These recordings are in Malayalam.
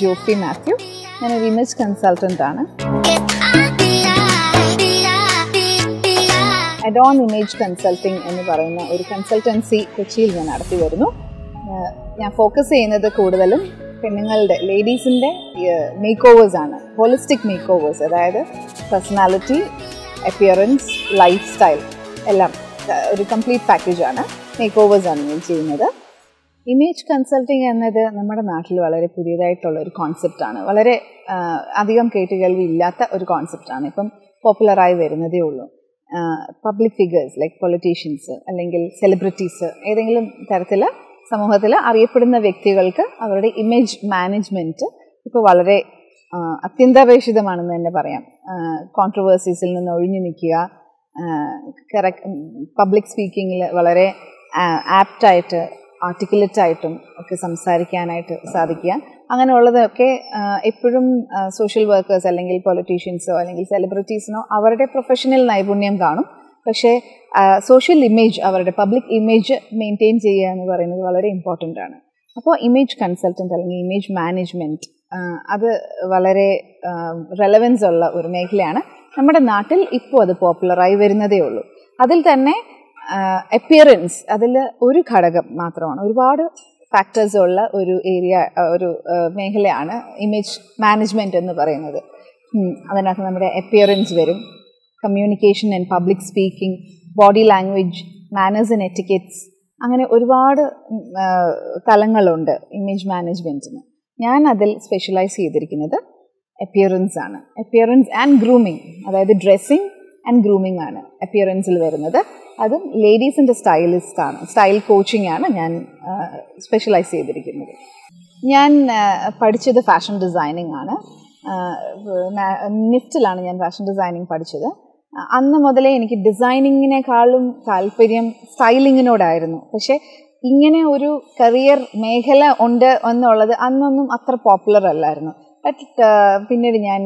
ജോഫി മാത്യു. ഒരു ഇമേജ് കൺസൾട്ടന്റ് ആണ്. അഡോൺ ഇമേജ് കൺസൾട്ടിംഗ് എന്ന് പറയുന്ന ഒരു കൺസൾട്ടൻസി കൊച്ചിയിൽ ഞാൻ നടത്തി വരുന്നു. ഞാൻ ഫോക്കസ് ചെയ്യുന്നത് കൂടുതലും പെണ്ണുങ്ങളുടെ ലേഡീസിന്റെ മേക്ക് ഓവേഴ്സ് ആണ്. ഹോളിസ്റ്റിക് മേക്ക് ഓവേഴ്സ് അതായത് പേഴ്സണാലിറ്റി അപ്പിയറൻസ് ലൈഫ് സ്റ്റൈൽ എല്ലാം ഒരു കംപ്ലീറ്റ് പാക്കേജാണ് മേക്ക് ഓവേഴ്സാണ് ഞാൻ ചെയ്യുന്നത്. ഇമേജ് കൺസൾട്ടിങ് എന്നത് നമ്മുടെ നാട്ടിൽ വളരെ പുതിയതായിട്ടുള്ള ഒരു കോൺസെപ്റ്റാണ് വളരെ അധികം കേട്ടുകേൾവി ഇല്ലാത്ത ഒരു കോൺസെപ്റ്റാണ് ഇപ്പം പോപ്പുലറായി വരുന്നതേ ഉള്ളൂ. പബ്ലിക് ഫിഗേഴ്സ് ലൈക്ക് പൊളിറ്റീഷ്യൻസ് അല്ലെങ്കിൽ സെലിബ്രിറ്റീസ് ഏതെങ്കിലും തരത്തിൽ സമൂഹത്തിൽ അറിയപ്പെടുന്ന വ്യക്തികൾക്ക് അവരുടെ ഇമേജ് മാനേജ്മെന്റ് ഇപ്പോൾ വളരെ അത്യന്താപേക്ഷിതമാണെന്ന് തന്നെ പറയാം. കോൺട്രവേഴ്സീസിൽ നിന്ന് ഒഴിഞ്ഞു നിൽക്കുക കറക്റ്റ് പബ്ലിക് സ്പീക്കിങ്ങിൽ വളരെ ആപ്റ്റായിട്ട് ആർട്ടിക്കുലേറ്റ് ആയിട്ടും ഒക്കെ സംസാരിക്കാനായിട്ട് സാധിക്കുക. അങ്ങനെയുള്ളതൊക്കെ എപ്പോഴും സോഷ്യൽ വർക്കേഴ്സ് അല്ലെങ്കിൽ പൊളിറ്റീഷ്യൻസോ അല്ലെങ്കിൽ സെലിബ്രിറ്റീസിനോ അവരുടെ പ്രൊഫഷണൽ നൈപുണ്യം കാണും. പക്ഷേ സോഷ്യൽ ഇമേജ് അവരുടെ പബ്ലിക് ഇമേജ് മെയിന്റെയിൻ ചെയ്യുക എന്ന് പറയുന്നത് വളരെ ഇമ്പോർട്ടന്റ് ആണ്. അപ്പോൾ ഇമേജ് കൺസൾട്ടന്റ് അല്ലെങ്കിൽ ഇമേജ് മാനേജ്മെന്റ് അത് വളരെ റെലവൻസ് ഉള്ള ഒരു മേഖലയാണ്. നമ്മുടെ നാട്ടിൽ ഇപ്പോൾ അത് പോപ്പുലറായി വരുന്നതേ ഉള്ളൂ. അതിൽ തന്നെ അപ്പിയറൻസ് അതിൽ ഒരു ഘടകം മാത്രമാണ്. ഒരുപാട് ഫാക്ടേഴ്സ് ഉള്ള ഒരു ഏരിയ ഒരു മേഖലയാണ് ഇമേജ് മാനേജ്മെന്റ് എന്ന് പറയുന്നത്. അതിനകത്ത് നമ്മുടെ അപ്പിയറൻസ് വരും. Communication and public speaking body language manners and etiquettes അങ്ങനെ ഒരുപാട് തലങ്ങളുണ്ട് ഇമേജ് മാനേജ്മെന്റിന് ഞാൻ അതിൽ സ്പെഷ്യലൈസ് ചെയ്തിരിക്കുന്നത് അപ്പിയറൻസ് ആണ്. അപ്പിയറൻസ് ആൻഡ് ഗ്രൂമിങ് അതായത് ഡ്രസ്സിങ് ആൻഡ് ഗ്രൂമിംഗ് ആണ് അപ്പിയറൻസിൽ വരുന്നത്. അതും ലേഡീസിന്റെ ആണ് സ്റ്റൈൽ കോച്ചിങ് ആണ് ഞാൻ സ്പെഷ്യലൈസ് ചെയ്തിരിക്കുന്നത്. ഞാൻ പഠിച്ചത് ഫാഷൻ ഡിസൈനിങ് ആണ്. നിഫ്റ്റിലാണ് ഞാൻ ഫാഷൻ ഡിസൈനിങ് പഠിച്ചത്. അന്ന് മുതലേ എനിക്ക് ഡിസൈനിങ്ങിനേക്കാളും താല്പര്യം സ്റ്റൈലിങ്ങിനോടായിരുന്നു പക്ഷേ ഇങ്ങനെ ഒരു കരിയർ മേഖല ഉണ്ട് എന്നുള്ളത് അന്നൊന്നും അത്ര പോപ്പുലർ അല്ലായിരുന്നു. ബട്ട് പിന്നീട് ഞാൻ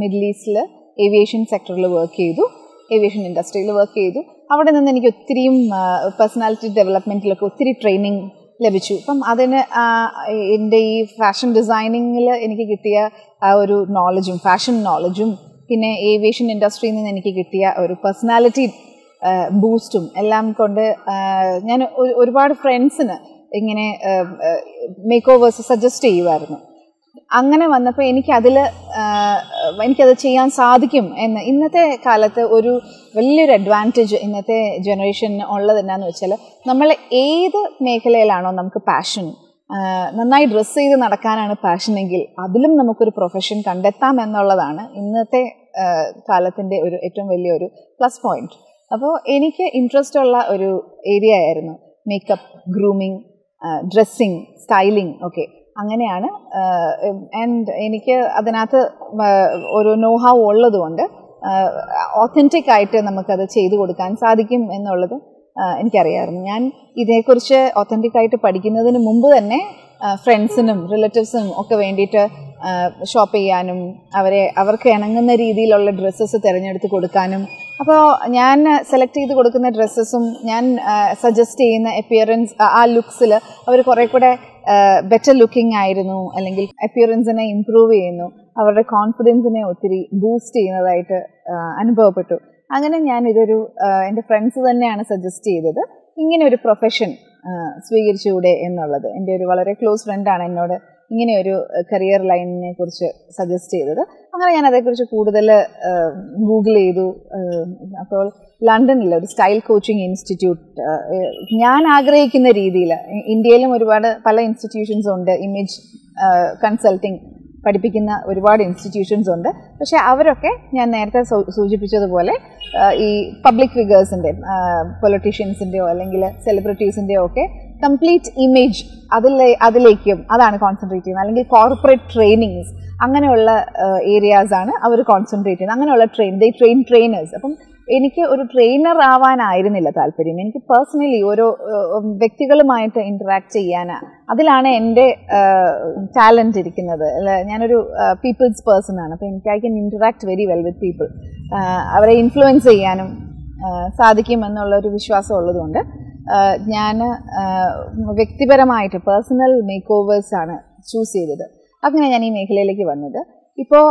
മിഡിൽ ഈസ്റ്റിൽ ഏവിയേഷൻ സെക്ടറിൽ വർക്ക് ചെയ്തു. ഏവിയേഷൻ ഇൻഡസ്ട്രിയിൽ വർക്ക് ചെയ്തു. അവിടെ നിന്ന് എനിക്ക് ഒത്തിരിയും പേഴ്സണാലിറ്റി ഡെവലപ്മെന്റിലൊക്കെ ഒത്തിരി ട്രെയിനിങ് ലഭിച്ചു. അപ്പം അതിന് എന്റെ ഈ ഫാഷൻ ഡിസൈനിങ്ങിൽ എനിക്ക് കിട്ടിയ ആ ഒരു നോളജും ഫാഷൻ നോളജും പിന്നെ ഏവിയേഷൻ ഇൻഡസ്ട്രിയിൽ നിന്ന് എനിക്ക് കിട്ടിയ ഒരു പേഴ്സണാലിറ്റി ബൂസ്റ്റും എല്ലാം കൊണ്ട് ഞാൻ ഒരുപാട് ഫ്രണ്ട്സിന് ഇങ്ങനെ മേക്ക് ഓവേഴ്സ് സജസ്റ്റ് ചെയ്യുമായിരുന്നു. അങ്ങനെ വന്നപ്പോൾ എനിക്കതിൽ എനിക്കത് ചെയ്യാൻ സാധിക്കും എന്ന്. ഇന്നത്തെ കാലത്ത് ഒരു വലിയൊരു അഡ്വാന്റേജ് ഇന്നത്തെ ജനറേഷന് ഉള്ളത് എന്നാന്ന് വെച്ചാൽ നമ്മൾ ഏത് മേഖലയിലാണോ നമുക്ക് പാഷൻ നന്നായി ഡ്രസ്സ് ചെയ്ത് നടക്കാനാണ് പാഷനെങ്കിൽ അതിലും നമുക്കൊരു പ്രൊഫഷൻ കണ്ടെത്താം എന്നുള്ളതാണ് ഇന്നത്തെ കാലത്തിന്റെ ഒരു ഏറ്റവും വലിയൊരു പ്ലസ് പോയിന്റ് അപ്പോൾ എനിക്ക് ഇൻട്രസ്റ്റ് ഉള്ള ഒരു ഏരിയ ആയിരുന്നു മേക്കപ്പ് ഗ്രൂമിങ് ഡ്രസ്സിങ് സ്റ്റൈലിംഗ് ഒക്കെ. അങ്ങനെയാണ്. ആൻഡ് എനിക്ക് അതിനകത്ത് ഒരു നോഹാവ് ഉള്ളതുകൊണ്ട് ഓത്തന്റിക് ആയിട്ട് നമുക്കത് ചെയ്തു കൊടുക്കാൻ സാധിക്കും എന്നുള്ളത് എനിക്കറിയാമായിരുന്നു ഞാൻ ഇതേക്കുറിച്ച് ഒത്തന്റിക് ആയിട്ട് പഠിക്കുന്നതിന് മുമ്പ് തന്നെ ഫ്രണ്ട്സിനും റിലേറ്റീവ്സിനും ഒക്കെ വേണ്ടിയിട്ട് ഷോപ്പ് ചെയ്യാനും അവരെ അവർക്ക് ഇണങ്ങുന്ന രീതിയിലുള്ള ഡ്രസ്സസ് തിരഞ്ഞെടുത്ത് കൊടുക്കാനും. അപ്പോൾ ഞാൻ സെലക്ട് ചെയ്ത് കൊടുക്കുന്ന ഡ്രസ്സസും ഞാൻ സജസ്റ്റ് ചെയ്യുന്ന അപ്പിയറൻസ് ആ ലുക്സിൽ അവർ കുറേ കൂടെ ബെറ്റർ ലുക്കിംഗ് ആയിരുന്നു അല്ലെങ്കിൽ അപ്പിയറൻസിനെ ഇമ്പ്രൂവ് ചെയ്യുന്നു. അവരുടെ കോൺഫിഡൻസിനെ ഒത്തിരി ബൂസ്റ്റ് ചെയ്യുന്നതായിട്ട് അനുഭവപ്പെട്ടു. അങ്ങനെ ഞാൻ ഇതൊരു എന്റെ ഫ്രണ്ട്സ് തന്നെയാണ് സജസ്റ്റ് ചെയ്തത്. ഇങ്ങനെ ഒരു പ്രൊഫഷൻ സ്വീകരിച്ചുകൂടെ എന്നുള്ളത്. എന്റെ ഒരു വളരെ ക്ലോസ് ഫ്രണ്ടാണ് എന്നോട് ഇങ്ങനെ ഒരു കരിയർ ലൈനിനെ കുറിച്ച് സജസ്റ്റ് ചെയ്തത്. അങ്ങനെ ഞാൻ അതേക്കുറിച്ച് കൂടുതൽ ഗൂഗിൾ ചെയ്തു. അപ്പോൾ ലണ്ടനിൽ ഒരു സ്റ്റൈൽ കോച്ചിങ് ഇൻസ്റ്റിറ്റ്യൂട്ട് ഞാൻ ആഗ്രഹിക്കുന്ന രീതിയിൽ ഇന്ത്യയിലും ഒരുപാട് പല ഇൻസ്റ്റിറ്റ്യൂഷൻസ് ഉണ്ട് ഇമേജ് കൺസൾട്ടിങ് പഠിപ്പിക്കുന്ന ഒരുപാട് ഇൻസ്റ്റിറ്റ്യൂഷൻസ് ഉണ്ട്. പക്ഷേ അവരൊക്കെ ഞാൻ നേരത്തെ സൂചിപ്പിച്ചതുപോലെ ഈ പബ്ലിക് ഫിഗേഴ്സിന്റെ പൊളിറ്റീഷ്യൻസിന്റെയോ അല്ലെങ്കിൽ സെലിബ്രിറ്റീസിന്റെയോ ഒക്കെ കംപ്ലീറ്റ് ഇമേജ് അതിലെ അതിലേക്കും അതാണ് കോൺസെൻട്രേറ്റ് ചെയ്യുന്നത്. അല്ലെങ്കിൽ കോർപ്പറേറ്റ് ട്രെയിനിങ്സ് അങ്ങനെയുള്ള ഏരിയാസാണ് അവർ കോൺസെൻട്രേറ്റ് ചെയ്യുന്നത്. അങ്ങനെയുള്ള ട്രെയിൻ ദേ ട്രെയിൻ ട്രെയിനേഴ്സ് അപ്പം എനിക്ക് ഒരു ട്രെയിനർ ആവാനായിരുന്നില്ല താല്പര്യം. എനിക്ക് പേഴ്സണലി ഓരോ വ്യക്തികളുമായിട്ട് ഇന്ററാക്ട് ചെയ്യാനാ അതിലാണ് എന്റെ ടാലന്റ് ഇരിക്കുന്നത്. ഞാനൊരു പീപ്പിൾസ് പേഴ്സൺ ആണ്. അപ്പോൾ എനിക്ക് I can interact very well with people അവരെ ഇൻഫ്ലുവൻസ് ചെയ്യാനും സാധിക്കുമെന്നുള്ള ഒരു എന്നുള്ളൊരു വിശ്വാസം ഉള്ളതുകൊണ്ട് ഞാൻ വ്യക്തിപരമായിട്ട് പേഴ്സണൽ മേക്ക് ഓവേഴ്സാണ് ചൂസ് ചെയ്തത്. അങ്ങനെ ഞാൻ ഈ മേഖലയിലേക്ക് വന്നത്. ഇപ്പോൾ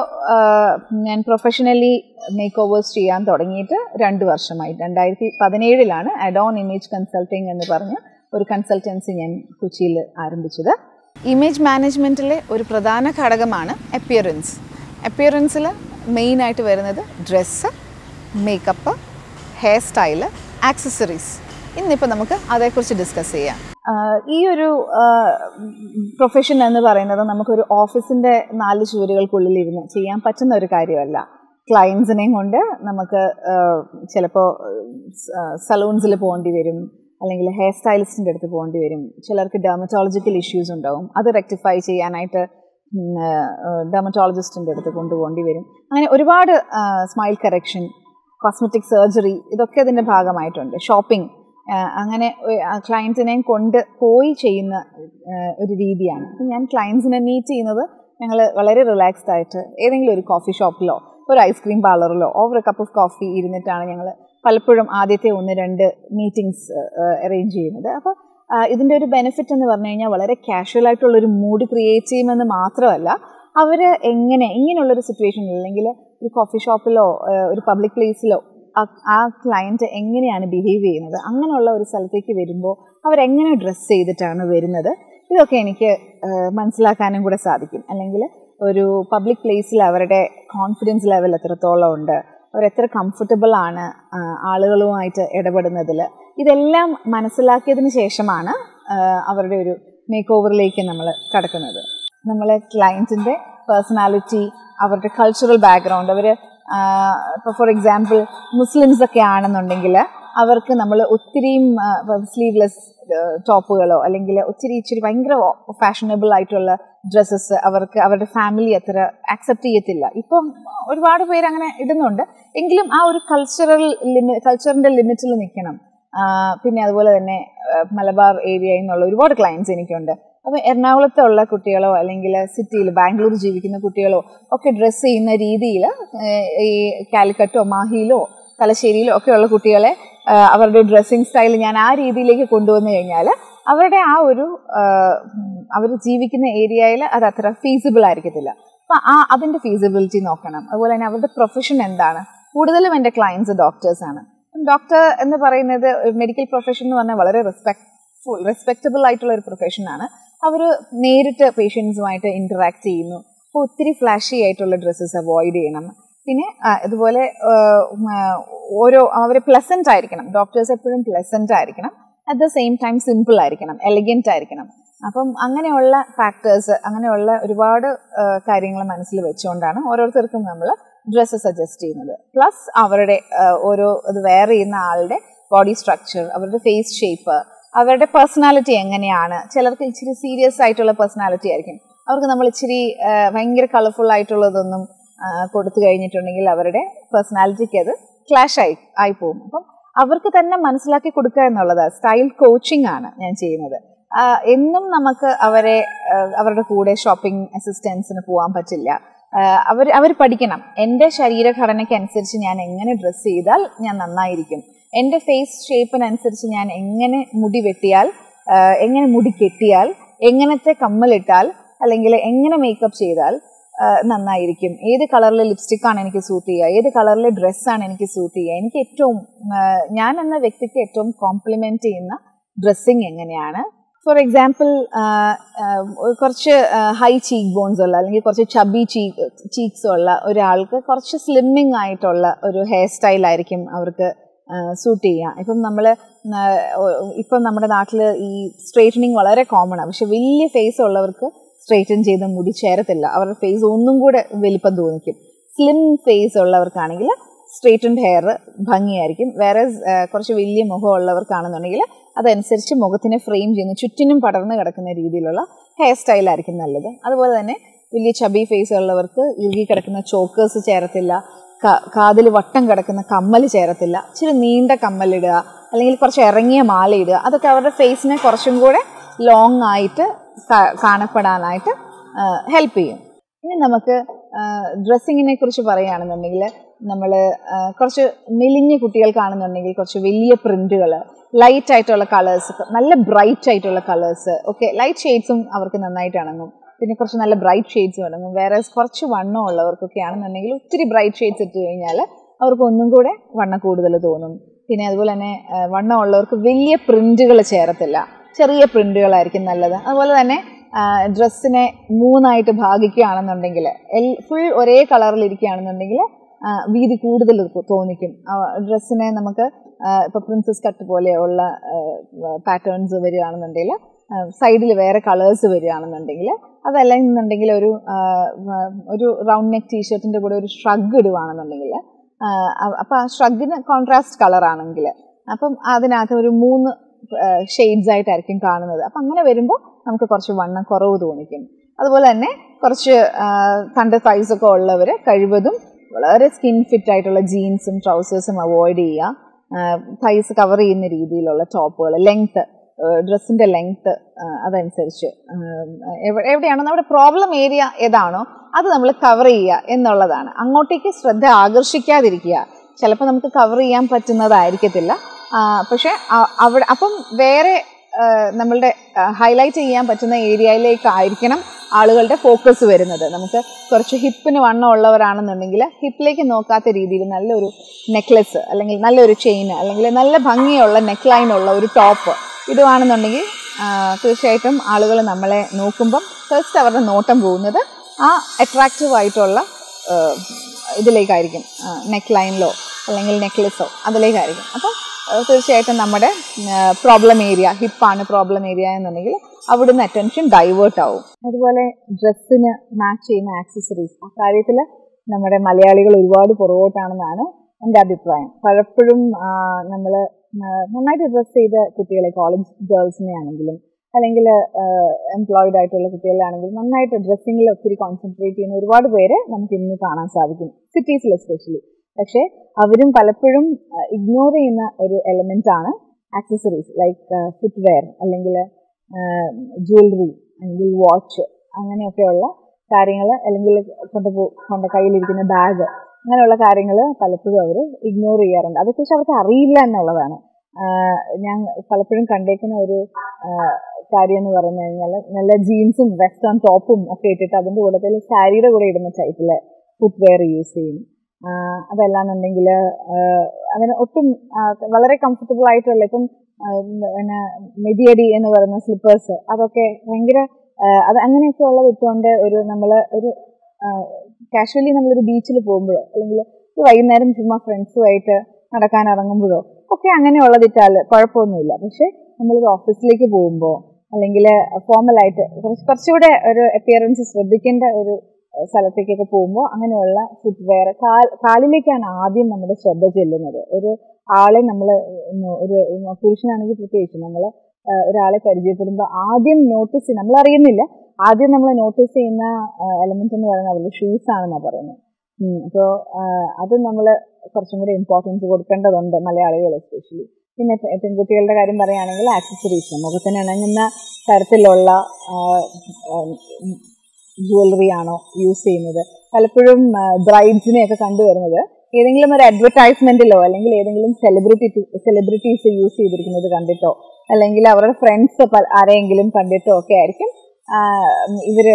ഞാൻ പ്രൊഫഷണലി മേക്ക് ഓവേഴ്സ് ചെയ്യാൻ തുടങ്ങിയിട്ട് രണ്ട് വർഷമായി രണ്ടായിരത്തി പതിനേഴിലാണ് അഡോൺ ഇമേജ് കൺസൾട്ടിങ് എന്ന് പറഞ്ഞ് ഒരു കൺസൾട്ടൻസി ഞാൻ കൊച്ചിയിൽ ആരംഭിച്ചത്. ഇമേജ് മാനേജ്മെന്റിലെ ഒരു പ്രധാന ഘടകമാണ് അപ്പിയറൻസ് അപ്പിയറൻസിൽ മെയിനായിട്ട് വരുന്നത് dress makeup hairstyle accessories ഇന്നിപ്പോൾ നമുക്ക് അതേക്കുറിച്ച് ഡിസ്കസ് ചെയ്യാം. ഈ ഒരു പ്രൊഫഷൻ എന്ന് പറയുന്നത് നമുക്കൊരു ഓഫീസിന്റെ നാല് ചുവരുകൾക്കുള്ളിൽ ഇരുന്ന് ചെയ്യാൻ പറ്റുന്ന ഒരു കാര്യമല്ല. ക്ലയൻസിനെയും കൊണ്ട് നമുക്ക് ചിലപ്പോൾ സലൂൺസിൽ പോകേണ്ടി വരും അല്ലെങ്കിൽ ഹെയർ സ്റ്റൈലിസ്റ്റിന്റെ അടുത്ത് പോകേണ്ടി വരും. ചിലർക്ക് ഡെർമറ്റോളജിക്കൽ ഇഷ്യൂസ് ഉണ്ടാവും. അത് റെക്ടിഫൈ ചെയ്യാനായിട്ട് ഡെർമറ്റോളജിസ്റ്റിന്റെ അടുത്ത് കൊണ്ടുപോകേണ്ടി വരും. അങ്ങനെ ഒരുപാട് സ്മൈൽ കറക്ഷൻ കോസ്മെറ്റിക് സർജറി ഇതൊക്കെ അതിന്റെ ഭാഗമായിട്ടുണ്ട്. ഷോപ്പിംഗ് അങ്ങനെ ക്ലയൻസിനെയും കൊണ്ട് പോയി ചെയ്യുന്ന ഒരു രീതിയാണ്. ഞാൻ ക്ലയൻസിനെ മീറ്റ് ചെയ്യുന്നത് ഞങ്ങൾ വളരെ റിലാക്സ്ഡ് ആയിട്ട് ഏതെങ്കിലും ഒരു കോഫി ഷോപ്പിലോ ഒരു ഐസ്ക്രീം പാർലറിലോ ഓവർ കപ്പ് ഓഫ് കോഫി ഇരുന്നിട്ടാണ് ഞങ്ങൾ പലപ്പോഴും ആദ്യത്തെ ഒന്ന് രണ്ട് മീറ്റിംഗ്സ് അറേഞ്ച് ചെയ്യുന്നത്. അപ്പോൾ ഇതിന്റെ ഒരു ബെനിഫിറ്റ് എന്ന് പറഞ്ഞു കഴിഞ്ഞാൽ വളരെ കാഷ്വൽ ആയിട്ടുള്ളൊരു മൂഡ് ക്രിയേറ്റ് ചെയ്യുമെന്ന് മാത്രമല്ല അവർ എങ്ങനെ ഇങ്ങനെയുള്ളൊരു സിറ്റുവേഷനിൽ അല്ലെങ്കിൽ ഒരു കോഫി ഷോപ്പിലോ ഒരു പബ്ലിക് പ്ലേസിലോ ആ ക്ലയന്റ് എങ്ങനെയാണ് ബിഹേവ് ചെയ്യുന്നത്? അങ്ങനെയുള്ള ഒരു സ്ഥലത്തേക്ക് വരുമ്പോൾ അവരെങ്ങനെ ഡ്രസ്സ് ചെയ്തിട്ടാണ് വരുന്നത്? ഇതൊക്കെ എനിക്ക് മനസ്സിലാക്കാനും കൂടെ സാധിക്കും. അല്ലെങ്കിൽ ഒരു പബ്ലിക് പ്ലേസിൽ അവരുടെ കോൺഫിഡൻസ് ലെവൽ എത്രത്തോളം ഉണ്ട്? അവരെത്ര കംഫർട്ടബിൾ ആണ് ആളുകളുമായിട്ട് ഇടപെടുന്നതിൽ? ഇതെല്ലാം മനസ്സിലാക്കിയതിന് ശേഷമാണ് അവരുടെ ഒരു മേക്ക് ഓവറിലേക്ക് നമ്മൾ കടക്കുന്നത്. നമ്മൾ ക്ലയന്റിന്റെ പേഴ്സണാലിറ്റി അവരുടെ കൾച്ചറൽ ബാക്ക്ഗ്രൗണ്ട് അവർ ഇപ്പോൾ ഫോർ എക്സാമ്പിൾ മുസ്ലിംസ് ഒക്കെ ആണെന്നുണ്ടെങ്കിൽ അവർക്ക് നമ്മൾ ഒത്തിരിയും സ്ലീവ്ലെസ് ടോപ്പുകളോ അല്ലെങ്കിൽ ഒത്തിരി ഇച്ചിരി ഭയങ്കര ഫാഷനബിൾ ആയിട്ടുള്ള ഡ്രസ്സസ് അവർക്ക് അവരുടെ ഫാമിലി അത്ര ആക്സെപ്റ്റ് ചെയ്യത്തില്ല. ഇപ്പം ഒരുപാട് പേര് അങ്ങനെ ഇടുന്നുണ്ട്. എങ്കിലും ആ ഒരു കൾച്ചറൽ ലിമി കൾച്ചറിന്റെ ലിമിറ്റിൽ നിൽക്കണം. പിന്നെ അതുപോലെ തന്നെ മലബാർ ഏരിയയിൽ നിന്നുള്ള ഒരുപാട് ക്ലയൻസ് എനിക്കുണ്ട്. അപ്പോൾ എറണാകുളത്തുള്ള കുട്ടികളോ അല്ലെങ്കിൽ സിറ്റിയിൽ ബാംഗ്ലൂർ ജീവിക്കുന്ന കുട്ടികളോ ഒക്കെ ഡ്രസ്സ് ചെയ്യുന്ന രീതിയിൽ ഈ കാലിക്കട്ടോ മാഹിയിലോ തലശ്ശേരിയിലോ ഒക്കെയുള്ള കുട്ടികളെ അവരുടെ ഡ്രസ്സിങ് സ്റ്റൈൽ ഞാൻ ആ രീതിയിലേക്ക് കൊണ്ടുവന്നു കഴിഞ്ഞാൽ അവരുടെ ആ ഒരു അവർ ജീവിക്കുന്ന ഏരിയയിൽ അത് അത്ര ഫീസിബിൾ ആയിരിക്കത്തില്ല. അപ്പം ആ അതിന്റെ ഫീസിബിലിറ്റി നോക്കണം. അതുപോലെ തന്നെ അവരുടെ പ്രൊഫഷൻ എന്താണ്? കൂടുതലും എന്റെ ക്ലയൻസ് ഡോക്ടേഴ്സാണ് ഡോക്ടർ എന്ന് പറയുന്നത് മെഡിക്കൽ പ്രൊഫഷൻ എന്ന് പറഞ്ഞാൽ വളരെ റെസ്പെക്ട്ഫുൾ റെസ്പെക്റ്റബിൾ ആയിട്ടുള്ള ഒരു പ്രൊഫഷനാണ് അവർ നേരിട്ട് പേഷ്യൻസുമായിട്ട് ഇന്ററാക്ട് ചെയ്യുന്നു. അപ്പോൾ ഒത്തിരി ഫ്ലാഷി ആയിട്ടുള്ള ഡ്രസ്സസ് അവോയ്ഡ് ചെയ്യണം. പിന്നെ ഇതുപോലെ ഓരോ അവർ പ്ലസന്റ് ആയിരിക്കണം. ഡോക്ടേഴ്സ് എപ്പോഴും പ്ലസന്റ് ആയിരിക്കണം. At the same time simple ആയിരിക്കണം. എലിഗന്റ് ആയിരിക്കണം. അപ്പം അങ്ങനെയുള്ള ഫാക്ടേഴ്സ് അങ്ങനെയുള്ള ഒരുപാട് കാര്യങ്ങൾ മനസ്സിൽ വെച്ചുകൊണ്ടാണ് ഓരോരുത്തർക്കും നമ്മൾ ഡ്രസ്സ് സജസ്റ്റ് ചെയ്യുന്നത്. പ്ലസ് അവരുടെ ഓരോ ഇത് വെയർ ചെയ്യുന്ന ആളുടെ ബോഡി സ്ട്രക്ചർ അവരുടെ ഫേസ് ഷേപ്പ് അവരുടെ പേഴ്സണാലിറ്റി എങ്ങനെയാണ്? ചിലർക്ക് ഇച്ചിരി സീരിയസ് ആയിട്ടുള്ള പേഴ്സണാലിറ്റി ആയിരിക്കും. അവർക്ക് നമ്മൾ ഇച്ചിരി ഭയങ്കര കളർഫുൾ ആയിട്ടുള്ളതൊന്നും കൊടുത്തു കഴിഞ്ഞിട്ടുണ്ടെങ്കിൽ അവരുടെ പേഴ്സണാലിറ്റിക്ക് അത് ക്ലാഷ് ആയി ആയി പോകും. അപ്പം അവർക്ക് തന്നെ മനസ്സിലാക്കി കൊടുക്കുക എന്നുള്ളത് സ്റ്റൈൽ കോച്ചിങ് ആണ് ഞാൻ ചെയ്യുന്നത്. എന്നും നമുക്ക് അവരെ അവരുടെ കൂടെ ഷോപ്പിംഗ് അസിസ്റ്റൻസിന് പോകാൻ പറ്റില്ല. അവർ അവർ പഠിക്കണം. എന്റെ ശരീരഘടനയ്ക്ക് അനുസരിച്ച് ഞാൻ എങ്ങനെ ഡ്രസ്സ് ചെയ്താൽ ഞാൻ നന്നായിരിക്കും. എന്റെ ഫേസ് ഷേപ്പിനനുസരിച്ച് ഞാൻ എങ്ങനെ മുടി വെട്ടിയാൽ എങ്ങനെ മുടി കെട്ടിയാൽ എങ്ങനത്തെ കമ്മലിട്ടാൽ അല്ലെങ്കിൽ എങ്ങനെ മേക്കപ്പ് ചെയ്താൽ നന്നായിരിക്കും. ഏത് കളറിലെ ലിപ്സ്റ്റിക്കാണ് എനിക്ക് സൂട്ട് ചെയ്യുക ഏത് കളറിലെ ഡ്രസ്സാണ് എനിക്ക് സൂട്ട് ചെയ്യുക. എനിക്ക് ഏറ്റവും ഞാൻ എന്ന വ്യക്തിക്ക് ഏറ്റവും കോംപ്ലിമെന്റ് ചെയ്യുന്ന ഡ്രസ്സിങ് എങ്ങനെയാണ്? ഫോർ എക്സാമ്പിൾ കുറച്ച് ഹൈ ചീക്ക് ബോൺസ് ഉള്ള അല്ലെങ്കിൽ കുറച്ച് ചബി ചീക്ക് ചീക്സ് ഉള്ള ഒരാൾക്ക് കുറച്ച് സ്ലിമ്മിങ് ആയിട്ടുള്ള ഒരു ഹെയർ സ്റ്റൈലായിരിക്കും അവർക്ക് സൂട്ട് ചെയ്യുക ഇപ്പം നമ്മൾ ഇപ്പം നമ്മുടെ നാട്ടിൽ ഈ സ്ട്രേറ്റനിങ് വളരെ കോമൺ ആണ്. പക്ഷെ വലിയ ഫേസ് ഉള്ളവർക്ക് സ്ട്രേറ്റൻ ചെയ്ത് മുടി ചേരത്തില്ല. അവരുടെ ഫേസ് ഒന്നും കൂടെ വലിപ്പം തോന്നിക്കും. സ്ലിം ഫേസ് ഉള്ളവർക്കാണെങ്കിൽ സ്ട്രേറ്റൻഡ് ഹെയർ ഭംഗിയായിരിക്കും. വേറെ കുറച്ച് വലിയ മുഖം ഉള്ളവർക്കാണെന്നുണ്ടെങ്കിൽ അതനുസരിച്ച് മുഖത്തിനെ ഫ്രെയിം ചെയ്യുന്ന ചുറ്റിനും പടർന്ന് കിടക്കുന്ന രീതിയിലുള്ള ഹെയർ സ്റ്റൈലായിരിക്കും നല്ലത്. അതുപോലെ തന്നെ വലിയ ചബി ഫേസ് ഉള്ളവർക്ക് ഇറുകി കിടക്കുന്ന ചോക്കേഴ്സ് ചേരത്തില്ല. കാതിൽ വട്ടം കിടക്കുന്ന കമ്മൽ ചേരത്തില്ല. ഇച്ചിരി നീണ്ട കമ്മലിടുക അല്ലെങ്കിൽ കുറച്ച് ഇറങ്ങിയ മാല ഇടുക അതൊക്കെ അവരുടെ ഫേസിനെ കുറച്ചും കൂടെ ലോങ് ആയിട്ട് കാണപ്പെടാനായിട്ട് ഹെൽപ്പ് ചെയ്യും. ഇനി നമുക്ക് ഡ്രസ്സിങ്ങിനെ കുറിച്ച് പറയുകയാണെന്നുണ്ടെങ്കിൽ നമ്മൾ കുറച്ച് മെലിഞ്ഞ കുട്ടികൾക്കാണെന്നുണ്ടെങ്കിൽ കുറച്ച് വലിയ പ്രിന്റുകൾ ലൈറ്റ് ആയിട്ടുള്ള കളേഴ്സ് നല്ല ബ്രൈറ്റ് ആയിട്ടുള്ള കളേഴ്സ് ഓക്കെ ലൈറ്റ് ഷെയ്ഡ്സും അവർക്ക് നന്നായിട്ട് ഇണങ്ങും പിന്നെ കുറച്ച് നല്ല ബ്രൈറ്റ് ഷെയ്ഡ്സ് വേണം. വേറെ കുറച്ച് വണ്ണം ഉള്ളവർക്കൊക്കെ ആണെന്നുണ്ടെങ്കിൽ ഒത്തിരി ബ്രൈറ്റ് ഷെയ്ഡ്സ് ഇട്ട് കഴിഞ്ഞാൽ അവർക്ക് ഒന്നും കൂടെ വണ്ണം കൂടുതൽ തോന്നും. പിന്നെ അതുപോലെ തന്നെ വണ്ണം ഉള്ളവർക്ക് വലിയ പ്രിന്റുകൾ ചേരത്തില്ല. ചെറിയ പ്രിന്റുകളായിരിക്കും നല്ലത്. അതുപോലെ തന്നെ ഡ്രസ്സിനെ മൂന്നായിട്ട് ഭാഗിക്കുകയാണെന്നുണ്ടെങ്കിൽ എൽ ഫുൾ ഒരേ കളറിൽ ഇരിക്കുകയാണെന്നുണ്ടെങ്കിൽ വീതി കൂടുതൽ തോന്നിക്കും. ഡ്രസ്സിനെ നമുക്ക് ഇപ്പോൾ പ്രിൻസസ് കട്ട് പോലെയുള്ള പാറ്റേൺസ് വരികയാണെന്നുണ്ടെങ്കിൽ സൈഡിൽ വേറെ കളേഴ്സ് വരികയാണെന്നുണ്ടെങ്കിൽ അതല്ല എന്നുണ്ടെങ്കിൽ ഒരു ഒരു റൗണ്ട് നെക്ക് ടീഷർട്ടിന്റെ കൂടെ ഒരു ഷ്രഗ് ഇടുവാണെന്നുണ്ടെങ്കിൽ അപ്പോൾ ആ ഷ്രഗിന് കോൺട്രാസ്റ്റ് കളറാണെങ്കിൽ അപ്പം അതിനകത്ത് ഒരു മൂന്ന് ഷെയ്ഡ്സ് ആയിട്ടായിരിക്കും കാണുന്നത്. അപ്പം അങ്ങനെ വരുമ്പോൾ നമുക്ക് കുറച്ച് വണ്ണം കുറവ് തോന്നിക്കും. അതുപോലെ തന്നെ കുറച്ച് തണ്ട് സൈസ് ഒക്കെ ഉള്ളവർ കഴിവതും വളരെ സ്കിൻ ഫിറ്റ് ആയിട്ടുള്ള ജീൻസും ട്രൗസേഴ്സും അവോയ്ഡ് ചെയ്യുക. സൈസ് കവർ ചെയ്യുന്ന രീതിയിലുള്ള ടോപ്പുകൾ ലെങ്ത്ത് ഡ്രസ്സിന്റെ ലെങ്ത് അതനുസരിച്ച്. എവ- എവിടെയാണോ നമ്മുടെ പ്രോബ്ലം ഏരിയ ഏതാണോ അത് നമ്മൾ കവർ ചെയ്യുക എന്നുള്ളതാണ്. അങ്ങോട്ടേക്ക് ശ്രദ്ധ ആകർഷിക്കാതിരിക്കുക. ചിലപ്പോൾ നമുക്ക് കവർ ചെയ്യാൻ പറ്റുന്നതായിരിക്കത്തില്ല. പക്ഷേ അവിടെ അപ്പം വേറെ നമ്മളുടെ ഹൈലൈറ്റ് ചെയ്യാൻ പറ്റുന്ന ഏരിയയിലേക്കായിരിക്കണം ആളുകളുടെ ഫോക്കസ് വരുന്നത്. നമുക്ക് കുറച്ച് ഹിപ്പിന് വണ്ണം ഉള്ളവരാണെന്നുണ്ടെങ്കിൽ ഹിപ്പിലേക്ക് നോക്കാത്ത രീതിയിൽ നല്ലൊരു നെക്ലസ് അല്ലെങ്കിൽ നല്ലൊരു ചെയിൻ അല്ലെങ്കിൽ നല്ല ഭംഗിയുള്ള നെക്ക് ലൈൻ ഉള്ള ഒരു ടോപ്പ് ഇതുവാണെന്നുണ്ടെങ്കിൽ തീർച്ചയായിട്ടും ആളുകൾ നമ്മളെ നോക്കുമ്പം ഫസ്റ്റ് അവരുടെ നോട്ടം പോകുന്നത് ആ അട്രാക്റ്റീവ് ആയിട്ടുള്ള ഇതിലേക്കായിരിക്കും. നെക്ക് ലൈനിലോ അല്ലെങ്കിൽ നെക്ലെസ്സോ അതിലേക്കായിരിക്കും. അപ്പം തീർച്ചയായിട്ടും നമ്മുടെ പ്രോബ്ലം ഏരിയ ഹിപ്പാണ് പ്രോബ്ലം ഏരിയ എന്നുണ്ടെങ്കിൽ അവിടുന്ന് അറ്റൻഷൻ ഡൈവേർട്ട് ആവും. അതുപോലെ ഡ്രസ്സിന് മാച്ച് ചെയ്യുന്ന ആക്സസറീസ് ആ കാര്യത്തിൽ നമ്മുടെ മലയാളികൾ ഒരുപാട് പുറകോട്ടാണെന്നാണ് എന്റെ അഭിപ്രായം. പലപ്പോഴും നമ്മൾ നന്നായിട്ട് ഡ്രസ് ചെയ്ത കുട്ടികളെ കോളേജ് ഗേൾസിനെ ആണെങ്കിലും അല്ലെങ്കിൽ എംപ്ലോയിഡ് ആയിട്ടുള്ള കുട്ടികളാണെങ്കിലും നന്നായിട്ട് ഡ്രസ്സിങ്ങിൽ ഒത്തിരി കോൺസെൻട്രേറ്റ് ചെയ്യുന്ന ഒരുപാട് പേരെ നമുക്ക് ഇന്ന് കാണാൻ സാധിക്കും. സിറ്റീസിൽ എസ്പെഷ്യലി പക്ഷേ അവരും പലപ്പോഴും ഇഗ്നോർ ചെയ്യുന്ന ഒരു എലമെന്റ് ആണ് ആക്സസറീസ് ലൈക്ക് ഫുട്വെയർ അല്ലെങ്കിൽ ജ്വല്ലറി അല്ലെങ്കിൽ വാച്ച് അങ്ങനെയൊക്കെയുള്ള കാര്യങ്ങൾ അല്ലെങ്കിൽ കൊണ്ടുപോ കൊണ്ട് കയ്യിലിരിക്കുന്ന ബാഗ് അങ്ങനെയുള്ള കാര്യങ്ങൾ പലപ്പോഴും അവർ ഇഗ്നോർ ചെയ്യാറുണ്ട്. അതേക്കുറിച്ച് അവർക്ക് അറിയില്ല എന്നുള്ളതാണ്. ഞാൻ പലപ്പോഴും കണ്ടേക്കുന്ന ഒരു കാര്യം എന്ന് പറഞ്ഞു കഴിഞ്ഞാൽ നല്ല ജീൻസും വെസ്റ്റേൺ ടോപ്പും ഒക്കെ ഇട്ടിട്ട് അതിന്റെ കൂട്ടത്തിൽ സാരിയുടെ കൂടെ ഇടുന്ന ടൈപ്പിലെ ഫുട്വെയർ യൂസ് ചെയ്യും. അതെല്ലാം അതല്ലാന്നുണ്ടെങ്കിൽ അങ്ങനെ ഒട്ടും വളരെ കംഫർട്ടബിൾ ആയിട്ടുള്ള ഇപ്പം പിന്നെ മെതിയടി എന്ന് പറയുന്ന സ്ലിപ്പേഴ്സ് അതൊക്കെ ഭയങ്കര അത് അങ്ങനെയൊക്കെ ഉള്ളത് ഇട്ടുകൊണ്ട് ഒരു നമ്മൾ ഒരു കാഷ്വലി നമ്മളൊരു ബീച്ചിൽ പോകുമ്പോഴോ അല്ലെങ്കിൽ ഒരു വൈകുന്നേരം ചുമ്മാ ഫ്രണ്ട്സുമായിട്ട് നടക്കാൻ ഇറങ്ങുമ്പോഴോ ഒക്കെ അങ്ങനെയുള്ളതിട്ടാൽ കുഴപ്പമൊന്നുമില്ല. പക്ഷെ നമ്മളൊരു ഓഫീസിലേക്ക് പോകുമ്പോൾ അല്ലെങ്കിൽ ഫോർമലായിട്ട് കുറച്ച് കുറച്ചുകൂടെ ഒരു അപ്പിയറൻസ് ശ്രദ്ധിക്കേണ്ട ഒരു സ്ഥലത്തേക്കൊക്കെ പോകുമ്പോൾ അങ്ങനെയുള്ള ഫുട്വെയർ കാൽ കാലിലേക്കാണ് ആദ്യം നമ്മുടെ ശ്രദ്ധ ചെല്ലുന്നത്. ഒരു ആളെ നമ്മൾ ഒരു പുരുഷനാണെങ്കിൽ പ്രത്യേകിച്ച് നമ്മൾ ഒരാളെ പരിചയപ്പെടുമ്പോൾ ആദ്യം നോട്ടീസ് നമ്മൾ അറിയുന്നില്ല ആദ്യം നമ്മൾ നോട്ടീസ് ചെയ്യുന്ന എലമെന്റ് എന്ന് പറയുന്നത് അവരുടെ ഷൂസ് ആണെന്നാണ് പറയുന്നത്. അപ്പോൾ അത് നമ്മൾ കുറച്ചും കൂടി ഇമ്പോർട്ടൻസ് കൊടുക്കേണ്ടതുണ്ട് മലയാളികൾ എസ്പെഷ്യലി പിന്നെ പെൺകുട്ടികളുടെ കാര്യം പറയുകയാണെങ്കിൽ ആക്സസറീസ് മുഖത്തിന് ഇണങ്ങുന്ന തരത്തിലുള്ള ജ്വല്ലറി ആണോ യൂസ് ചെയ്യുന്നത്. പലപ്പോഴും ബ്രൈഡ്സിനെയൊക്കെ കണ്ടുവരുന്നത്. ഏതെങ്കിലും ഒരു അഡ്വർടൈസ്മെന്റിലോ അല്ലെങ്കിൽ ഏതെങ്കിലും സെലിബ്രിറ്റി സെലിബ്രിറ്റീസ് യൂസ് ചെയ്തിരിക്കുന്നത് കണ്ടിട്ടോ? അല്ലെങ്കിൽ അവരുടെ ഫ്രണ്ട്സ് ആരെങ്കിലും കണ്ടിട്ടോ ഒക്കെ ആയിരിക്കും. ഇവർ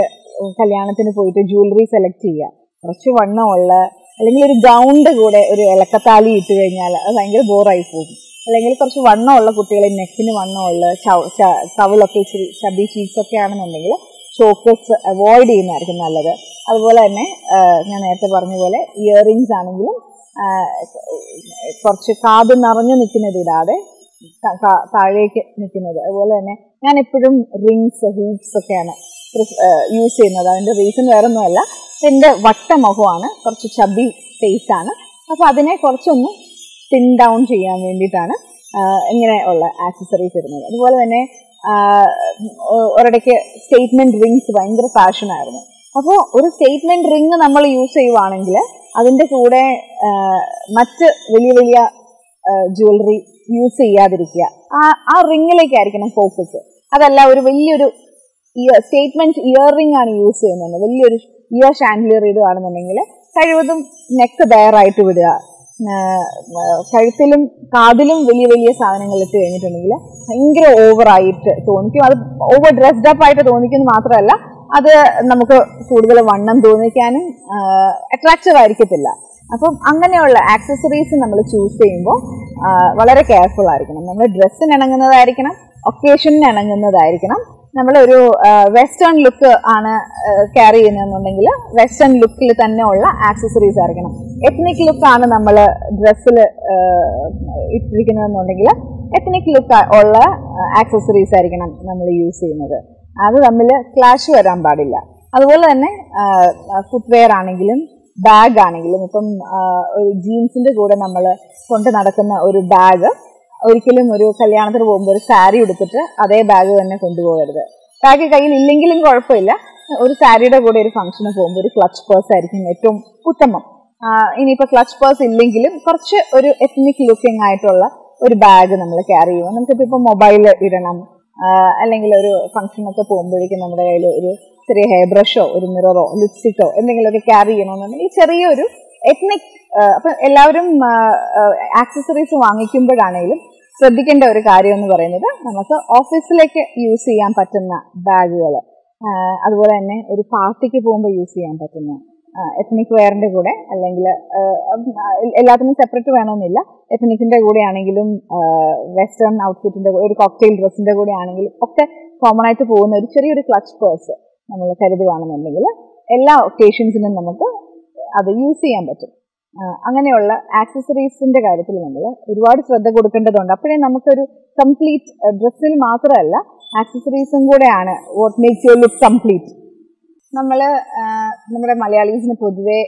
കല്യാണത്തിന് പോയിട്ട് ജ്വല്ലറി സെലക്ട് ചെയ്യുക. കുറച്ച് വണ്ണമുള്ള അല്ലെങ്കിൽ ഒരു ഗൗണ്ട് കൂടെ ഒരു ഇളക്കത്താലി ഇട്ട് കഴിഞ്ഞാൽ അത് ഭയങ്കര ബോറായി പോകും. അല്ലെങ്കിൽ കുറച്ച് വണ്ണമുള്ള കുട്ടികൾ നെക്കിന് വണ്ണമുള്ള കവിളൊക്കെ ഇച്ചിരി ചബി ചീക്സൊക്കെ ആണെന്നുണ്ടെങ്കിൽ ചോക്കസ് അവോയ്ഡ് ചെയ്യുന്നതായിരിക്കും നല്ലത്. അതുപോലെ തന്നെ ഞാൻ നേരത്തെ പറഞ്ഞ പോലെ ഇയറിങ്സ് ആണെങ്കിലും കുറച്ച് കാത് നിറഞ്ഞു നിൽക്കുന്നത് ഇടാതെ താഴേക്ക് നിൽക്കുന്നത്. അതുപോലെ തന്നെ ഞാൻ എപ്പോഴും റിങ്സ് ഹൂപ്സ് ഒക്കെയാണ് യൂസ് ചെയ്യുന്നത്. അതിന്റെ റീസൺ വേറൊന്നുമല്ല. എന്റെ വട്ടമുഖമാണ്. കുറച്ച് ചബി ഫേസ് ആണ്. അപ്പോൾ അതിനെ കുറച്ചൊന്ന് തിൻ ഡൗൺ ചെയ്യാൻ വേണ്ടിയിട്ടാണ് ഇങ്ങനെ ഉള്ള ആക്സസറീസ് ഇടുന്നത്. അതുപോലെ തന്നെ ഒരിടയ്ക്ക് സ്റ്റേറ്റ്മെന്റ് റിങ്സ് ഭയങ്കര ഫാഷനായിരുന്നു അപ്പോൾ ഒരു സ്റ്റേറ്റ്മെന്റ് റിങ് നമ്മൾ യൂസ് ചെയ്യുവാണെങ്കിൽ അതിന്റെ കൂടെ മറ്റ് വലിയ വലിയ ജ്വല്ലറി യൂസ് ചെയ്യാതിരിക്കുക. ആ ആ റിങ്ങിലേക്കായിരിക്കണം ഫോക്കസ് അതല്ല ഒരു വലിയൊരു ഇയർ സ്റ്റേറ്റ്മെന്റ് ഇയർ റിംഗ് ആണ് യൂസ് ചെയ്യുന്നത്. വലിയൊരു ഇയർ ഷാൻഡിലിയർ ഇടുകയാണെന്നുണ്ടെങ്കിൽ കഴിവതും നെക്ക് ബയറായിട്ട് വിടുക. കഴുത്തിലും കാതിലും വലിയ വലിയ സാധനങ്ങൾ ഇട്ട് കഴിഞ്ഞിട്ടുണ്ടെങ്കിൽ ഭയങ്കര ഓവറായിട്ട് തോന്നിക്കും. അത് ഓവർ ഡ്രസ്ഡ് അപ്പ് ആയിട്ട് തോന്നിക്കുന്നു മാത്രമല്ല അത് നമുക്ക് കൂടുതൽ വണ്ണം തോന്നിക്കാനും അട്രാക്റ്റീവ് ആയിരിക്കത്തില്ല. അപ്പം അങ്ങനെയുള്ള ആക്സസറീസ് നമ്മൾ ചൂസ് ചെയ്യുമ്പോൾ വളരെ കെയർഫുൾ ആയിരിക്കണം. നമ്മൾ ഡ്രസ്സിന് ഇണങ്ങുന്നതായിരിക്കണം ഒക്കേഷനിന് ഇണങ്ങുന്നതായിരിക്കണം. നമ്മളൊരു വെസ്റ്റേൺ ലുക്ക് ആണ് ക്യാരി ചെയ്യുന്നതെന്നുണ്ടെങ്കിൽ വെസ്റ്റേൺ ലുക്കിൽ തന്നെ ഉള്ള ആക്സസറീസ് ആയിരിക്കണം. എത്നിക് ലുക്കാണ് നമ്മൾ ഡ്രസ്സിൽ ഇട്ടിരിക്കുന്നതെന്നുണ്ടെങ്കിൽ എത്നിക് ലുക്ക് ഉള്ള ആക്സസറീസ് ആയിരിക്കണം നമ്മൾ യൂസ് ചെയ്യുന്നത്. അത് തമ്മിൽ ക്ലാഷ് വരാൻ പാടില്ല. അതുപോലെ തന്നെ ഫുട്വെയർ ആണെങ്കിലും ബാഗ് ആണെങ്കിലും ഇപ്പം ഒരു ജീൻസിന്റെ കൂടെ നമ്മൾ കൊണ്ട് നടക്കുന്ന ഒരു ബാഗ് ഒരിക്കലും ഒരു കല്യാണത്തിന് പോകുമ്പോൾ ഒരു സാരി എടുത്തിട്ട് അതേ ബാഗ് തന്നെ കൊണ്ടുപോകരുത്. ബാഗ് കയ്യിൽ ഇല്ലെങ്കിലും കുഴപ്പമില്ല. ഒരു സാരിയുടെ കൂടെ ഒരു ഫംഗ്ഷന് പോകുമ്പോൾ ഒരു ക്ലച്ച് പേഴ്സ് ആയിരിക്കും ഏറ്റവും ഉത്തമം. ഇനിയിപ്പോൾ ക്ലച്ച് പേഴ്സ് ഇല്ലെങ്കിലും കുറച്ച് ഒരു എത്നിക് ലുക്കിംഗ് ആയിട്ടുള്ള ഒരു ബാഗ് നമ്മൾ ക്യാരി ചെയ്യുക നമുക്കിപ്പോൾ മൊബൈൽ ഇടണം. അല്ലെങ്കിൽ ഒരു ഫംഗ്ഷനൊക്കെ പോകുമ്പോഴേക്കും നമ്മുടെ കയ്യിൽ ഒരു ചെറിയ ഹെയർ ബ്രഷോ ഒരു മിററോ ലിപ്സ്റ്റിക്കോ എന്തെങ്കിലുമൊക്കെ ക്യാരി ചെയ്യണമെന്നുണ്ടെങ്കിൽ ചെറിയൊരു എത്നിക് അപ്പം എല്ലാവരും ആക്സസറീസ് വാങ്ങിക്കുമ്പോഴാണെങ്കിലും ശ്രദ്ധിക്കേണ്ട ഒരു കാര്യം എന്ന് പറയുന്നത് നമുക്ക് ഓഫീസിലേക്ക് യൂസ് ചെയ്യാൻ പറ്റുന്ന ബാഗുകൾ അതുപോലെ തന്നെ ഒരു പാർട്ടിക്ക് പോകുമ്പോൾ യൂസ് ചെയ്യാൻ പറ്റുന്ന എത്നിക് വെയറിന്റെ കൂടെ അല്ലെങ്കിൽ എല്ലാത്തിനും സെപ്പറേറ്റ് വേണമെന്നില്ല. എത്നിക്കിന്റെ കൂടെ ആണെങ്കിലും വെസ്റ്റേൺ ഔട്ട്ഫിറ്റിന്റെ ഒരു കോക്ടെയിൽ ഡ്രസ്സിന്റെ കൂടെ ആണെങ്കിലും ഒക്കെ കോമൺ ആയിട്ട് പോകുന്ന ഒരു ചെറിയൊരു ക്ലച്ച് പേഴ്സ് നമ്മൾ കരുതുകയാണെന്നുണ്ടെങ്കിൽ എല്ലാ ഒക്കേഷൻസിനും നമുക്ക് അത് യൂസ് ചെയ്യാൻ പറ്റും. അങ്ങനെയുള്ള ആക്സസറീസിന്റെ കാര്യത്തിൽ നമ്മൾ ഒരുപാട് ശ്രദ്ധ കൊടുക്കേണ്ടതുണ്ട്. അപ്പോഴേ നമുക്കൊരു കംപ്ലീറ്റ് ഡ്രസ്സിൽ മാത്രമല്ല ആക്സസറീസും കൂടെയാണ് what makes you look complete നമ്മൾ നമ്മുടെ മലയാളീസിന് പൊതുവെ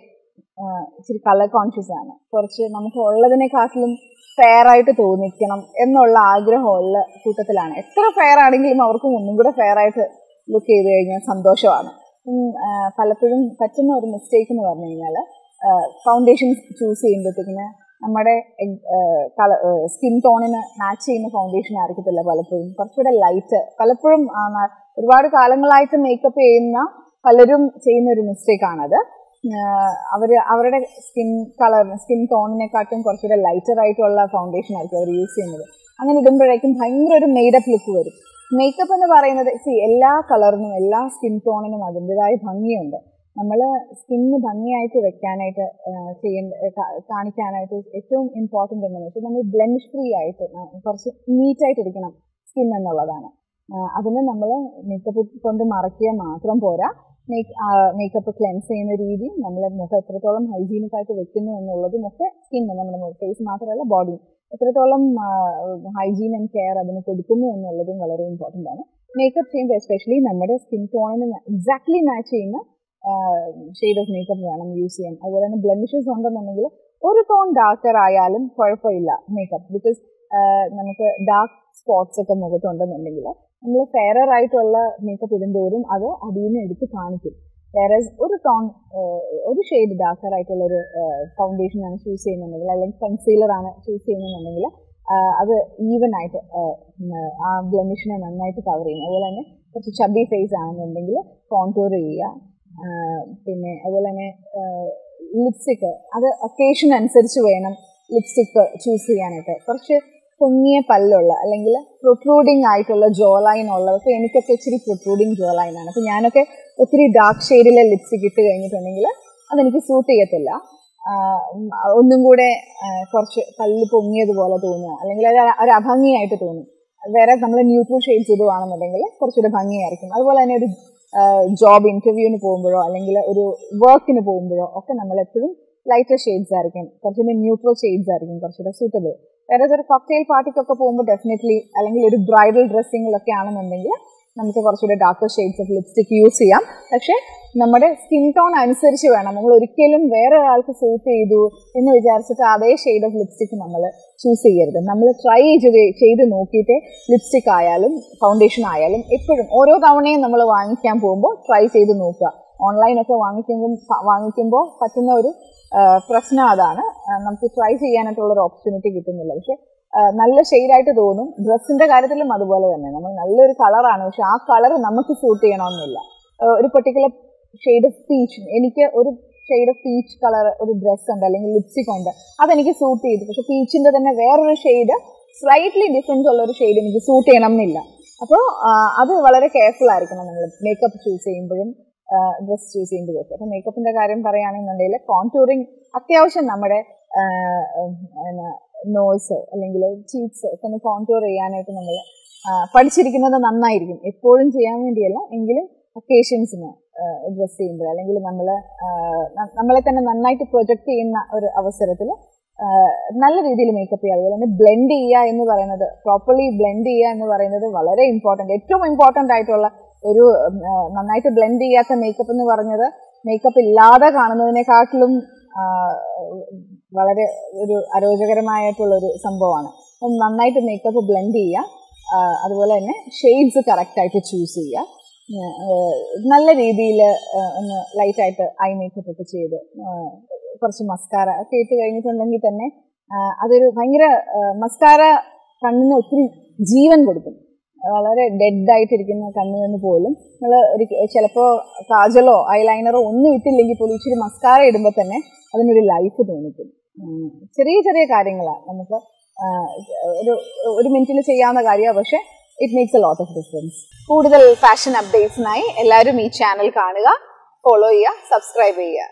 ഇച്ചിരി കളർ കോൺഷ്യസ് ആണ്. കുറച്ച് നമുക്ക് ഉള്ളതിനെക്കാട്ടിലും ഫെയർ ആയിട്ട് തോന്നിക്കണം എന്നുള്ള ആഗ്രഹമുള്ള കൂട്ടത്തിലാണ്. എത്ര ഫെയർ ആണെങ്കിലും അവർക്കും ഒന്നും കൂടെ ഫെയർ ആയിട്ട് ലുക്ക് ചെയ്ത് കഴിഞ്ഞാൽ സന്തോഷമാണ്. പലപ്പോഴും പറ്റുന്ന ഒരു മിസ്റ്റേക്ക് എന്ന് പറഞ്ഞു കഴിഞ്ഞാൽ ഫൗണ്ടേഷൻ ചൂസ് ചെയ്യുമ്പോഴത്തേക്കിന് നമ്മുടെ കളർ സ്കിൻ ടോണിന് മാച്ച് ചെയ്യുന്ന ഫൗണ്ടേഷൻ ആയിരിക്കത്തില്ല പലപ്പോഴും. കുറച്ചുകൂടെ ലൈറ്റ് പലപ്പോഴും ഒരുപാട് കാലങ്ങളായിട്ട് മേക്കപ്പ് ചെയ്യുന്ന പലരും ചെയ്യുന്ന ഒരു മിസ്റ്റേക്ക് ആണത് അവർ അവരുടെ സ്കിൻ കളർ സ്കിൻ ടോണിനെക്കാട്ടും കുറച്ചുകൂടെ ലൈറ്റർ ആയിട്ടുള്ള ഫൗണ്ടേഷൻ ആയിരിക്കും അവർ യൂസ് ചെയ്യുന്നത്. അങ്ങനെ ഇടുമ്പോഴേക്കും ഭയങ്കര ഒരു മെയ്ഡപ്പ് ലുക്ക് വരും. മേക്കപ്പ് എന്ന് പറയുന്നത് എല്ലാ കളറിനും എല്ലാ സ്കിൻ ടോണിനും അതിന്റെതായ ഭംഗിയുണ്ട്. നമ്മൾ സ്കിന്ന് ഭംഗിയായിട്ട് വെക്കാനായിട്ട് ചെയ്യേണ്ട കാണിക്കാനായിട്ട് ഏറ്റവും ഇമ്പോർട്ടന്റ് എന്താണെന്ന് വെച്ചാൽ നമ്മൾ ബ്ലെൻഡ് ഫ്രീ ആയിട്ട് കുറച്ച് നീറ്റായിട്ടിരിക്കണം സ്കിൻ എന്നുള്ളതാണ്. അതിന് നമ്മൾ മേക്കപ്പ് കൊണ്ട് മറക്കിയാൽ മാത്രം പോരാ. മേക്കപ്പ് ക്ലെൻസ് ചെയ്യുന്ന രീതി നമ്മൾ മുഖം എത്രത്തോളം ഹൈജീനിക് ആയിട്ട് വെക്കുന്നു എന്നുള്ളതും ഒക്കെ സ്കിന്ന് നമ്മുടെ ഫേസ് മാത്രമല്ല ബോഡി എത്രത്തോളം ഹൈജീൻ ആൻഡ് കെയർ അതിന് കൊടുക്കുന്നു എന്നുള്ളതും വളരെ ഇമ്പോർട്ടന്റ് ആണ്. മേക്കപ്പ് ചെയ്യുമ്പോൾ എസ്പെഷ്യലി നമ്മുടെ സ്കിൻ ടോണിന് എക്സാക്ട്ലി മാച്ച് ചെയ്യുന്ന ഷെയ്ഡ് ഓഫ് മേക്കപ്പ് വേണം യൂസ് ചെയ്യാൻ. അതുപോലെ തന്നെ ബ്ലെമിഷസ് ഉണ്ടെന്നുണ്ടെങ്കിൽ ഒരു ടോൺ ഡാർക്കർ ആയാലും കുഴപ്പമില്ല മേക്കപ്പ് ബിക്കോസ് നമുക്ക് ഡാർക്ക് സ്പോട്ട്സ് ഒക്കെ മുഖത്തുണ്ടെന്നുണ്ടെങ്കിൽ നമ്മൾ ഫെയറർ ആയിട്ടുള്ള മേക്കപ്പ് ഇടുന്തോറും അത് അടിയിൽ നിന്ന് എടുത്ത് കാണിക്കും. വേറെ ഒരു ടോൺ ഒരു ഷെയ്ഡ് ഡാർക്കർ ആയിട്ടുള്ള ഒരു ഫൗണ്ടേഷൻ ആണ് ചൂസ് ചെയ്യുന്നുണ്ടെങ്കിൽ അല്ലെങ്കിൽ കൺസീലർ ആണ് ചൂസ് ചെയ്യുന്നുണ്ടെങ്കിൽ അത് ഈവൻ ആയിട്ട് ആ ബ്ലെമിഷിനെ നന്നായിട്ട് കവർ ചെയ്യും അതുപോലെ തന്നെ കുറച്ച് ചബി ഫേസ് ആണെന്നുണ്ടെങ്കിൽ കോൺടൂർ ചെയ്യുക. പിന്നെ അതുപോലെ തന്നെ ലിപ്സ്റ്റിക്ക് അത് ഒക്കേഷൻ അനുസരിച്ച് വേണം ലിപ്സ്റ്റിക്ക് ചൂസ് ചെയ്യാനായിട്ട്. കുറച്ച് പൊങ്ങിയ പല്ലുള്ള അല്ലെങ്കിൽ പ്രൊട്രൂഡിങ് ആയിട്ടുള്ള ജോ ലൈൻ ഉള്ളത് അപ്പോൾ എനിക്കൊക്കെ ഇച്ചിരി പ്രൊട്രൂഡിങ് ജോ ലൈൻ ആണ്. അപ്പോൾ ഞാനൊക്കെ ഒത്തിരി ഡാർക്ക് ഷെയ്ഡിലെ ലിപ്സ് ഇട്ട് കഴിഞ്ഞിട്ടുണ്ടെങ്കിൽ അതെനിക്ക് സൂട്ട് ചെയ്യത്തില്ല. ഒന്നും കൂടെ കുറച്ച് പല്ല് പൊങ്ങിയതുപോലെ തോന്നുക. അല്ലെങ്കിൽ അത് ഒരു അഭംഗിയായിട്ട് തോന്നും. വേറെ നമ്മൾ ന്യൂട്രൽ ഷെയ്ഡ്സ് ഇടുവാണെന്നുണ്ടെങ്കിൽ കുറച്ചുകൂടെ ഭംഗിയായിരിക്കും. അതുപോലെ തന്നെ ഒരു ജോബ് ഇന്റർവ്യൂവിന് പോകുമ്പോഴോ അല്ലെങ്കിൽ ഒരു വർക്കിന് പോകുമ്പോഴോ ഒക്കെ നമ്മൾ എപ്പോഴും ലൈറ്റർ ഷെയ്ഡ്സ് ആയിരിക്കും. കുറച്ചുകൂടി ന്യൂട്രൽ ഷെയ്ഡ്സ് ആയിരിക്കും കുറച്ചുകൂടെ സൂട്ടബിൾ വേറെ ഒരു കോക്ടെയിൽ പാർട്ടിക്കൊക്കെ പോകുമ്പോൾ ഡെഫിനറ്റ്ലി അല്ലെങ്കിൽ ഒരു ബ്രൈഡൽ ഡ്രസ്സിങ്ങിലൊക്കെ ആണെന്നുണ്ടെങ്കിൽ നമുക്ക് കുറച്ചുകൂടെ darker shades of lipstick use ചെയ്യാം. പക്ഷേ നമ്മുടെ സ്കിൻ ടോൺ അനുസരിച്ച് വേണം. നമ്മൾ ഒരിക്കലും വേറെ ഒരാൾക്ക് സൂട്ട് ചെയ്തു എന്ന് വിചാരിച്ചിട്ട് അതേ ഷെയ്ഡ് ഓഫ് ലിപ്സ്റ്റിക് നമ്മൾ ചൂസ് ചെയ്യരുത്. നമ്മൾ ട്രൈ ചെയ്ത് ചെയ്ത് നോക്കിയിട്ട് ലിപ്സ്റ്റിക് ആയാലും ഫൗണ്ടേഷൻ ആയാലും എപ്പോഴും ഓരോ തവണയും നമ്മൾ വാങ്ങിക്കാൻ പോകുമ്പോൾ ട്രൈ ചെയ്ത് നോക്കുക. ഓൺലൈനൊക്കെ വാങ്ങിക്കുമ്പോൾ വാങ്ങിക്കുമ്പോൾ പറ്റുന്ന ഒരു പ്രശ്നം അതാണ്. നമുക്ക് ട്രൈ ചെയ്യാനായിട്ടുള്ള ഒരു ഓപ്പർച്യൂണിറ്റി കിട്ടുന്നില്ല. പക്ഷെ നല്ല ഷെയ്ഡായിട്ട് തോന്നും. ഡ്രസ്സിന്റെ കാര്യത്തിലും അതുപോലെ തന്നെ. നമ്മൾ നല്ലൊരു കളറാണ്. പക്ഷെ ആ കളർ നമുക്ക് സ്യൂട്ട് ചെയ്യണമെന്നില്ല. ഒരു പെർട്ടിക്കുലർ ഷെയ്ഡ് ഓഫ് പീച്ച് എനിക്ക് ഒരു ഷെയ്ഡ് ഓഫ് പീച്ച് കളർ ഒരു ഡ്രസ്സ് ഉണ്ട് അല്ലെങ്കിൽ ലിപ്സ്റ്റിക് ഉണ്ട്. അതെനിക്ക് സൂട്ട് ചെയ്തു. പക്ഷെ പീച്ചിന്റെ തന്നെ വേറൊരു ഷെയ്ഡ് സ്ലൈറ്റ്ലി ഡിഫറൻസ് ഉള്ള ഒരു ഷെയ്ഡ് എനിക്ക് സൂട്ട് ചെയ്യണം എന്നില്ല അപ്പോൾ അത് വളരെ കെയർഫുൾ ആയിരിക്കണം നമ്മൾ മേക്കപ്പ് ചൂസ് ചെയ്യുമ്പോഴും. ഡ്രസ് ചൂസ് ചെയ്യേണ്ടി വരും. അപ്പം മേക്കപ്പിന്റെ കാര്യം പറയുകയാണെന്നുണ്ടെങ്കിൽ കോൺടൂറിങ് അത്യാവശ്യം നമ്മുടെ നോയ്സ് അല്ലെങ്കിൽ ചീക്സ് ഒക്കെ ഒന്ന് കോൺടൂർ ചെയ്യാനായിട്ട് നമ്മൾ പഠിച്ചിരിക്കുന്നത് നന്നായിരിക്കും. എപ്പോഴും ചെയ്യാൻ വേണ്ടിയല്ല എങ്കിലും ഒക്കേഷൻസിന് ഡ്രസ്സ് ചെയ്യുമ്പോൾ അല്ലെങ്കിൽ നമ്മൾ നമ്മളെ തന്നെ നന്നായിട്ട് പ്രൊജക്റ്റ് ചെയ്യുന്ന ഒരു അവസരത്തിൽ നല്ല രീതിയിൽ മേക്കപ്പ് ചെയ്യുക. അതുപോലെ തന്നെ ബ്ലെൻഡ് ചെയ്യുക എന്ന് പറയുന്നത് പ്രോപ്പർലി ബ്ലെൻഡ് ചെയ്യുക എന്ന് പറയുന്നത് വളരെ ഇമ്പോർട്ടന്റ് ഏറ്റവും ഇമ്പോർട്ടന്റ് ആയിട്ടുള്ള ഒരു നന്നായിട്ട് ബ്ലെൻഡ് ചെയ്യാത്ത മേക്കപ്പ് എന്ന് പറഞ്ഞത് മേക്കപ്പ് ഇല്ലാതെ കാണുന്നതിനെക്കാട്ടിലും വളരെ ഒരു അരോചകരമായിട്ടുള്ള ഒരു സംഭവമാണ് നന്നായിട്ട് മേക്കപ്പ് ബ്ലെൻഡ് ചെയ്യുക അതുപോലെ തന്നെ ഷെയ്ഡ്സ് കറക്റ്റായിട്ട് ചൂസ് ചെയ്യുക നല്ല രീതിയിൽ ഒന്ന് ലൈറ്റായിട്ട് ഐ മേക്കപ്പ് ഒക്കെ ചെയ്ത് കുറച്ച് മസ്കാര ഒക്കെ ഇട്ട് കഴിഞ്ഞിട്ടുണ്ടെങ്കിൽ തന്നെ അതൊരു ഭയങ്കര മസ്കാര കണ്ണിന് ഒത്തിരി ജീവൻ കൊടുക്കും. വളരെ ഡെഡ് ആയിട്ടിരിക്കുന്ന കണ്ണിന് പോലും നമ്മൾ ചിലപ്പോൾ കാജലോ ഐലൈനറോ ഒന്നും ഇട്ടില്ലെങ്കിൽ പോലും ഇച്ചിരി മസ്കാര ഇടുമ്പോൾ തന്നെ അതിനൊരു ലൈഫ് തോന്നിക്കും. ചെറിയ ചെറിയ കാര്യങ്ങളാണ് നമുക്ക് ഒരു ഒരു മിനിറ്റിൽ ചെയ്യാവുന്ന കാര്യമാണ് പക്ഷെ it makes a lot of difference കൂടുതൽ ഫാഷൻ അപ്ഡേറ്റ്സിനായി എല്ലാവരും ഈ ചാനൽ കാണുക ഫോളോ ചെയ്യുക സബ്സ്ക്രൈബ് ചെയ്യുക.